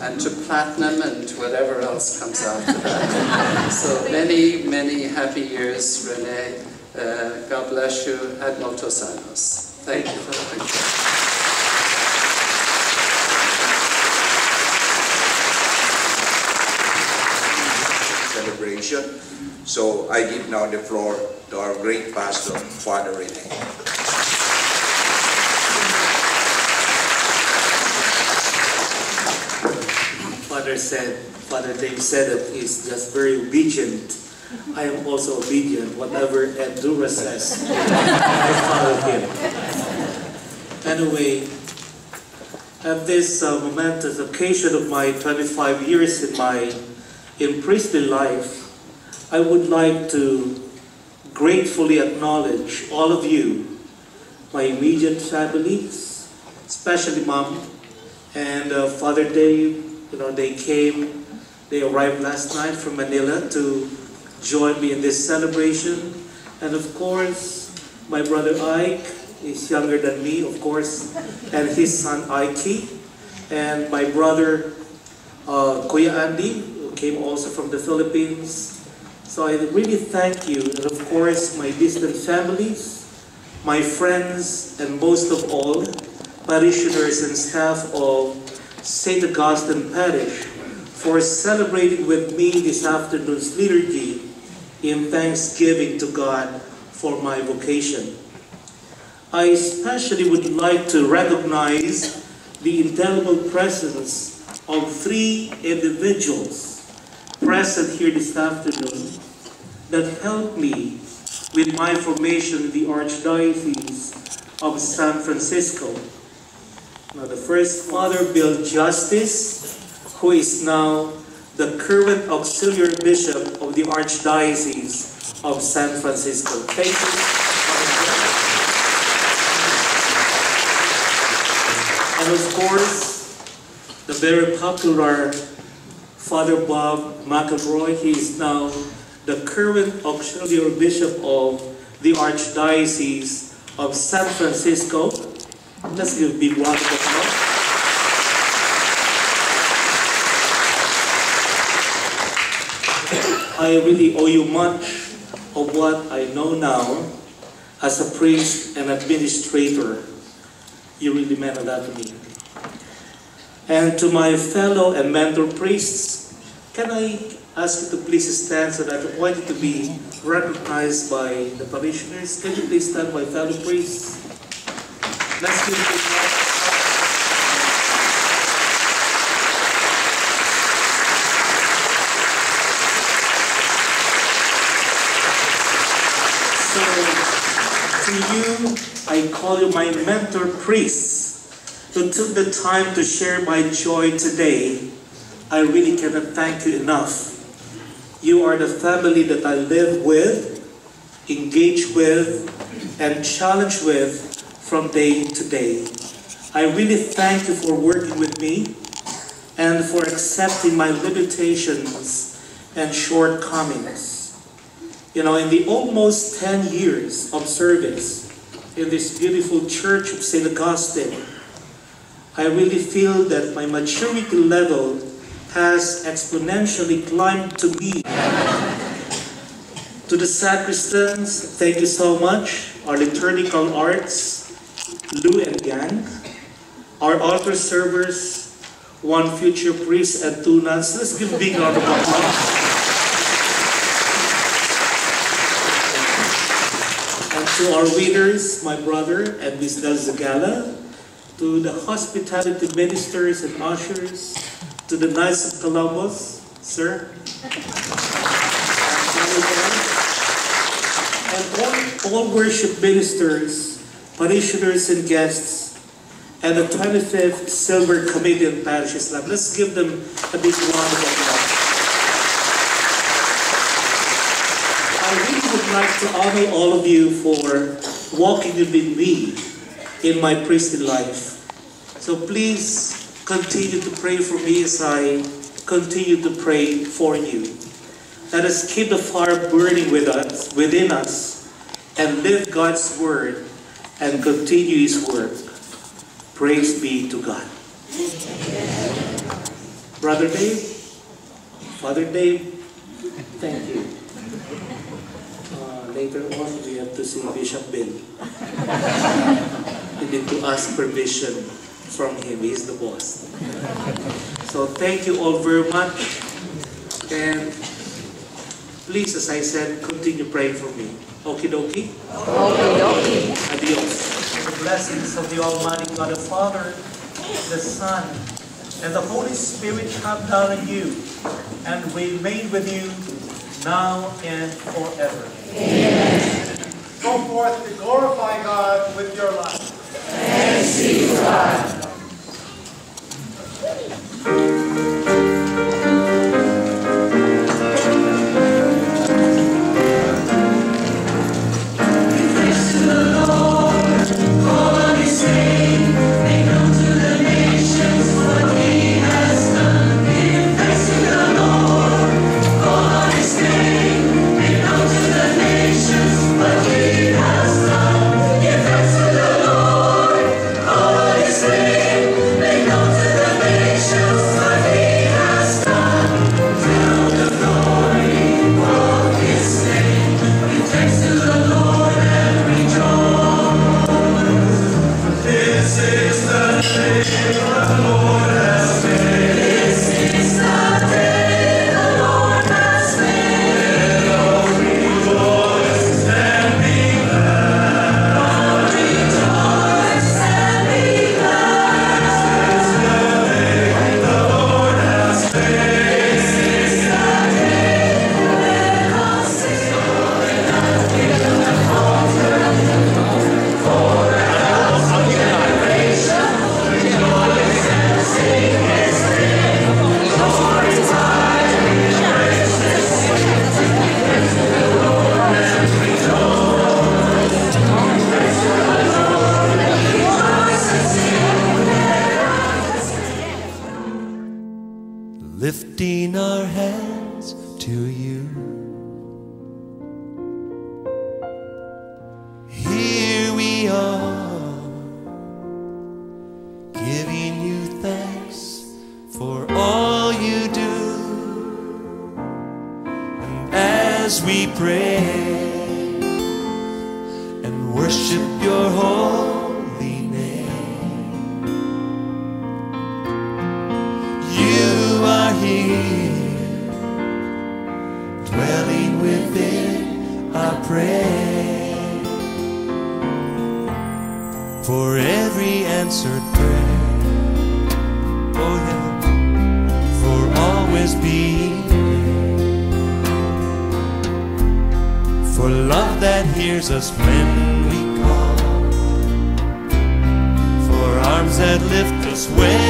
and to platinum and whatever else comes after that. so many, many happy years, Rene. Uh, God bless you. Ad multos annos. Thank you. Thank you. celebration. So I give now the floor to our great pastor, Father Rene. Said, Father Dave said that he's just very obedient. I am also obedient. Whatever Endura says, I follow him. Anyway, at this uh, momentous occasion of my 25 years in my in priestly life, I would like to gratefully acknowledge all of you, my immediate families, especially mom and uh, Father Dave. You know, they came, they arrived last night from Manila to join me in this celebration. And of course, my brother Ike is younger than me, of course, and his son Ike, and my brother uh, Kuya Andy, who came also from the Philippines. So I really thank you, and of course, my distant families, my friends, and most of all, parishioners and staff of St. Augustine Parish for celebrating with me this afternoon's liturgy in thanksgiving to God for my vocation. I especially would like to recognize the indelible presence of three individuals present here this afternoon that helped me with my formation in the Archdiocese of San Francisco. Now, the first Father Bill Justice, who is now the current auxiliary bishop of the Archdiocese of San Francisco. Thank you. And of course, the very popular Father Bob McElroy, he is now the current auxiliary bishop of the Archdiocese of San Francisco. Let's give a big round of applause. I really owe you much of what I know now as a priest and administrator. You really meant lot to me. And to my fellow and mentor priests, can I ask you to please stand so that I want you to be recognized by the parishioners? Can you please stand, my fellow priests? Let's a So, to you, I call you my mentor priests who took the time to share my joy today. I really cannot thank you enough. You are the family that I live with, engage with, and challenge with from day to day. I really thank you for working with me and for accepting my limitations and shortcomings. You know, in the almost 10 years of service in this beautiful church of St. Augustine, I really feel that my maturity level has exponentially climbed to me. to the sacristans, thank you so much. Our liturgical arts, Lou and Gang. Our altar servers, one future priest and two nuns. Let's give a big round of applause. And to our winners, my brother and Miss Del Zagala, to the hospitality ministers and ushers, to the Knights of Columbus, sir. And all, all worship ministers, parishioners and guests, and the 25th Silver Committee on Parish Islam. Let's give them a big round of applause. I really would like to honor all of you for walking with me in my priestly life. So please continue to pray for me as I continue to pray for you. Let us keep the fire burning with us, within us, and live God's word and continue His work. Praise be to God. Brother Dave, Father Dave, thank you. Uh, later on, we have to see Bishop Bill. we need to ask permission from him. He's the boss. So thank you all very much. And please, as I said, continue praying for me. Okie dokie? Okie dokie. Blessings of the Almighty God the Father, the Son, and the Holy Spirit come down on you and remain with you now and forever. Go forth to glorify God with your life. lifting we pray and worship your holy name. You are here, dwelling within our prayer. For every answered prayer, oh yeah, for always being For love that hears us when we call, for arms that lift us when